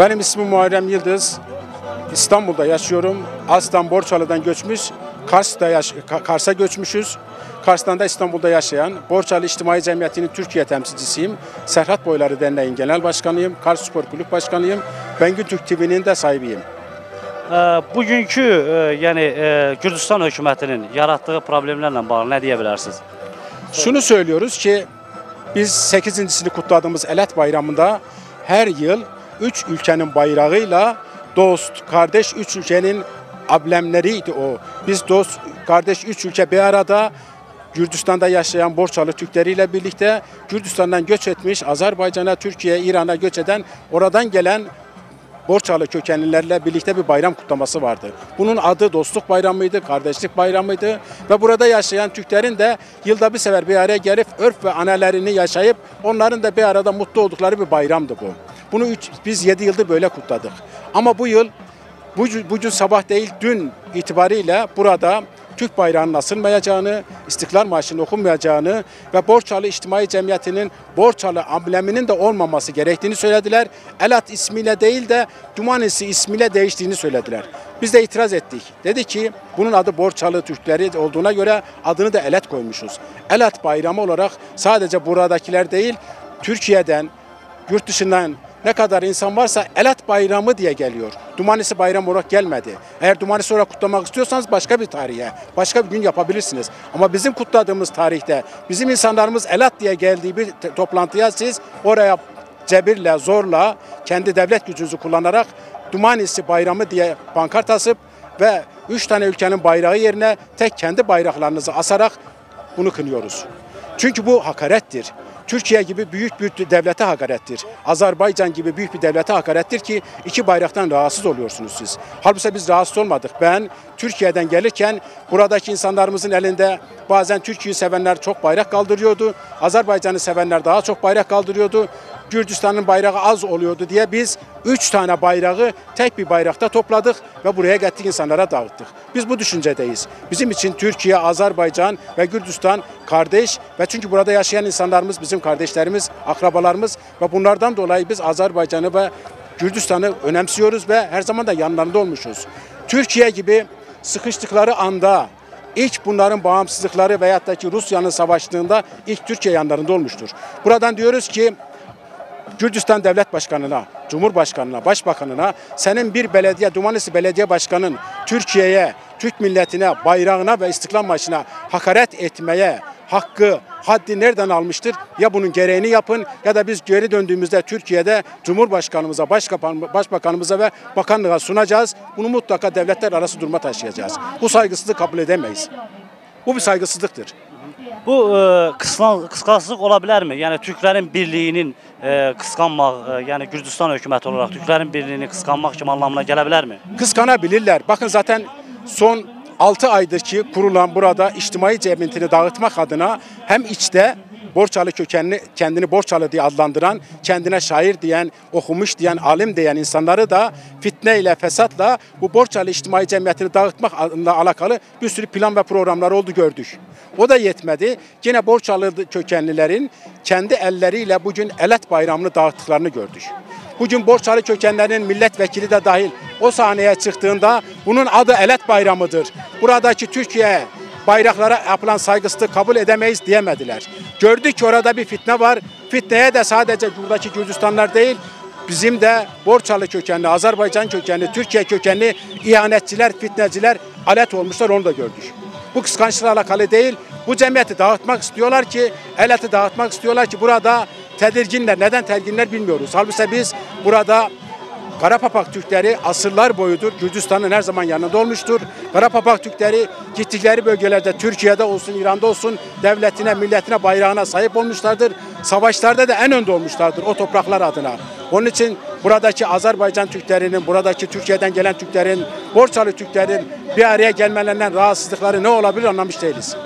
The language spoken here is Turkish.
Benim ismim Muharrem Yıldız. İstanbul'da yaşıyorum. Aslan Borçalı'dan göçmüş. Kars'ta yaş Kars'a göçmüşüz. Kars'tan da İstanbul'da yaşayan Borçalı İçtimai Cemiyeti'nin Türkiye temsilcisiyim. Serhat Boyları Derneği'nin genel başkanıyım. Kars Spor Kulüp başkanıyım. Bengü Türk TV'nin de sahibiyim. Ee, Bugünkü e, yəni e, Gürcüstan hökumətinin yarattığı problemlərlə bağlı nə deyə bilərsiniz? Şunu söylüyoruz ki biz 8.sini kutladığımız Elet Bayramı'nda her yıl 3 ülkenin bayrağıyla dost, kardeş 3 ülkenin ablemleriydi o. Biz dost, kardeş 3 ülke bir arada Gürcistan'da yaşayan Borçalı Türkleriyle birlikte Gürcistan'dan göç etmiş Azerbaycan'a, Türkiye'ye, İran'a göç eden oradan gelen Borçalı kökenlilerle birlikte bir bayram kutlaması vardı. Bunun adı Dostluk Bayramı'ydı, Kardeşlik Bayramı'ydı ve burada yaşayan Türklerin de yılda bir sefer bir araya gelip örf ve anelerini yaşayıp onların da bir arada mutlu oldukları bir bayramdı bu. Bunu üç, biz 7 yıldır böyle kutladık. Ama bu yıl bugün sabah değil dün itibariyle burada Türk bayrağının asılmayacağını, İstiklal Marşı'nın okunmayacağını ve Borçalı İçtimai Cemiyeti'nin Borçalı ambleminin de olmaması gerektiğini söylediler. Elat ismiyle değil de Dumanisi ismiyle değiştiğini söylediler. Biz de itiraz ettik. Dedi ki bunun adı Borçalı Türkleri olduğuna göre adını da Elat koymuşuz. Elat bayramı olarak sadece buradakiler değil, Türkiye'den, yurt dışından ne kadar insan varsa Elat Bayramı diye geliyor. Dumanisi bayram olarak gelmedi. Eğer Dumanisi olarak kutlamak istiyorsanız başka bir tarihe, başka bir gün yapabilirsiniz. Ama bizim kutladığımız tarihte bizim insanlarımız Elat diye geldiği bir toplantıya siz oraya cebirle, zorla, kendi devlet gücünüzü kullanarak Dumanisi bayramı diye pankart asıp ve üç tane ülkenin bayrağı yerine tek kendi bayraklarınızı asarak bunu kınıyoruz. Çünkü bu hakarettir. Türkiye gibi büyük bir devlete hakarettir. Azerbaycan gibi büyük bir devlete hakarettir ki iki bayraktan rahatsız oluyorsunuz siz. Halbuki biz rahatsız olmadık. Ben Türkiye'den gelirken buradaki insanlarımızın elinde bazen Türkiye'yi sevenler çok bayrak kaldırıyordu. Azerbaycan'ı sevenler daha çok bayrak kaldırıyordu. Gürcistan'ın bayrağı az oluyordu diye biz üç tane bayrağı tek bir bayrakta topladık ve buraya getirdik insanlara dağıttık. Biz bu düşüncedeyiz. Bizim için Türkiye, Azerbaycan ve Gürcistan kardeş ve çünkü burada yaşayan insanlarımız bizim kardeşlerimiz, akrabalarımız ve bunlardan dolayı biz Azerbaycan'ı ve Gürcistan'ı önemsiyoruz ve her zaman da yanlarında olmuşuz. Türkiye gibi sıkıştıkları anda ilk bunların bağımsızlıkları veyahut da ki Rusya'nın savaştığında ilk Türkiye yanlarında olmuştur. Buradan diyoruz ki Gürcistan Devlet Başkanı'na, Cumhurbaşkanı'na, Başbakanı'na senin bir belediye, Dumanisi Belediye Başkanı'nın Türkiye'ye, Türk milletine, bayrağına ve İstiklal Marşı'na hakaret etmeye hakkı, haddi nereden almıştır? Ya bunun gereğini yapın ya da biz geri döndüğümüzde Türkiye'de Cumhurbaşkanımıza, Başbakanımıza ve bakanlığa sunacağız. Bunu mutlaka devletler arası duruma taşıyacağız. Bu saygısızlığı kabul edemeyiz. Bu bir saygısızlıktır. Bu e, kıskan, kıskançlıq ola bilərmi? Yəni Türklərin birliyinin e, kıskanmaq, e, yəni Gürcüstan hökuməti olaraq Türklərin birliyini kıskanmaq kimi anlamına gələ bilərmi? Kıskanabilirler. Bakın zaten son 6 aydır ki kurulan burada içtimai cemiyetini dağıtmak adına hem içte Borçalı kökenli kendini Borçalı diye adlandıran, kendine şair diyen, okumuş diyen, alim diyen insanları da fitneyle, fesatla bu Borçalı içtimai cemiyetini dağıtmakla alakalı bir sürü plan ve programlar oldu gördük. O da yetmedi. Yine Borçalı kökenlilerin kendi elleriyle bugün Elet Bayramı'nı dağıttıklarını gördük. Bugün Borçalı kökenlerin milletvekili de dahil o sahneye çıktığında bunun adı Elet Bayramı'dır. Buradaki Türkiye bayraklara yapılan saygısızlığı kabul edemeyiz diyemediler. Gördük ki orada bir fitne var. Fitneye de sadece buradaki Gürcistanlar değil, bizim de Borçalı kökenli, Azerbaycan kökenli, Türkiye kökenli ihanetçiler, fitneciler alet olmuşlar onu da gördük. Bu kıskançlıkla alakalı değil, bu cemiyeti dağıtmak istiyorlar ki, eleti dağıtmak istiyorlar ki burada tedirginler. Neden tedirginler bilmiyoruz. Halbuki biz burada Karapapak Türkleri asırlar boyudur Gürcistan'ın her zaman yanında olmuştur. Karapapak Türkleri gittikleri bölgelerde Türkiye'de olsun, İran'da olsun devletine, milletine, bayrağına sahip olmuşlardır. Savaşlarda da en önde olmuşlardır o topraklar adına. Onun için buradaki Azerbaycan Türklerinin, buradaki Türkiye'den gelen Türklerin, Borçalı Türklerin bir araya gelmelerinden rahatsızlıkları ne olabilir anlamış değiliz.